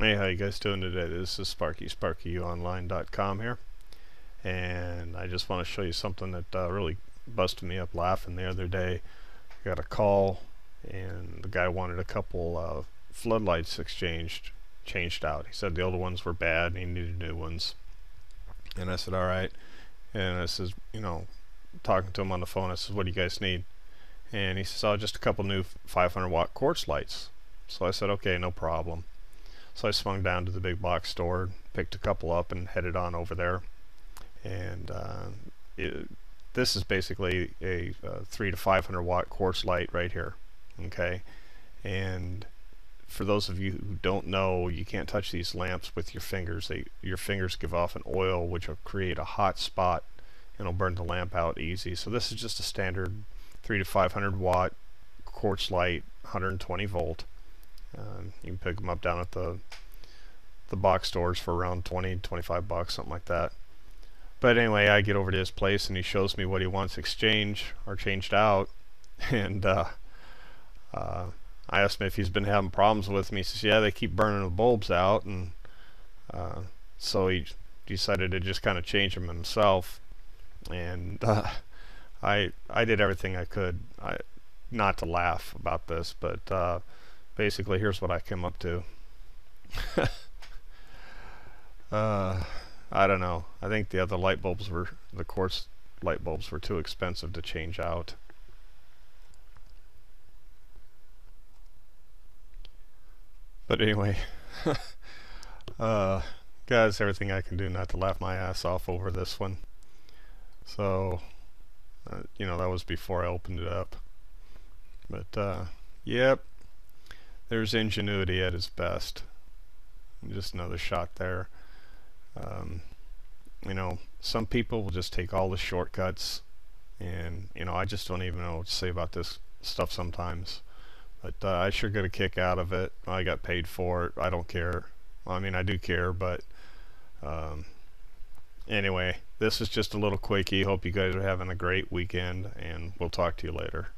Hey, how you guys doing today? This is Sparky, SparkyUOnline.com here. And I just want to show you something that uh, really busted me up laughing the other day. I got a call and the guy wanted a couple uh, floodlights exchanged, changed out. He said the old ones were bad and he needed new ones. And I said, alright. And I says, you know, talking to him on the phone, I says, what do you guys need? And he says, oh, just a couple new 500 watt quartz lights. So I said, okay, no problem. So I swung down to the big box store, picked a couple up, and headed on over there. And uh, it, this is basically a, a three to 500 watt quartz light right here. Okay, and for those of you who don't know, you can't touch these lamps with your fingers. They, your fingers give off an oil which will create a hot spot and it'll burn the lamp out easy. So this is just a standard 3 to 500 watt quartz light, 120 volt. Um, you can pick them up down at the the box stores for around 20, 25 bucks, something like that. But anyway, I get over to his place and he shows me what he wants exchanged or changed out. And uh, uh, I asked him if he's been having problems with me. He says, yeah, they keep burning the bulbs out. And uh, so he decided to just kind of change them himself. And uh, I I did everything I could I, not to laugh about this, but uh, basically here's what I came up to. uh, I don't know. I think the other light bulbs were, the quartz light bulbs were too expensive to change out. But anyway, uh, guys, everything I can do not to laugh my ass off over this one. So, uh, you know, that was before I opened it up. But, uh, yep, there's ingenuity at its best. Just another shot there. Um, you know, some people will just take all the shortcuts, and you know, I just don't even know what to say about this stuff sometimes. But uh, I sure get a kick out of it. I got paid for it. I don't care. I mean, I do care, but um, anyway, this is just a little quickie. Hope you guys are having a great weekend, and we'll talk to you later.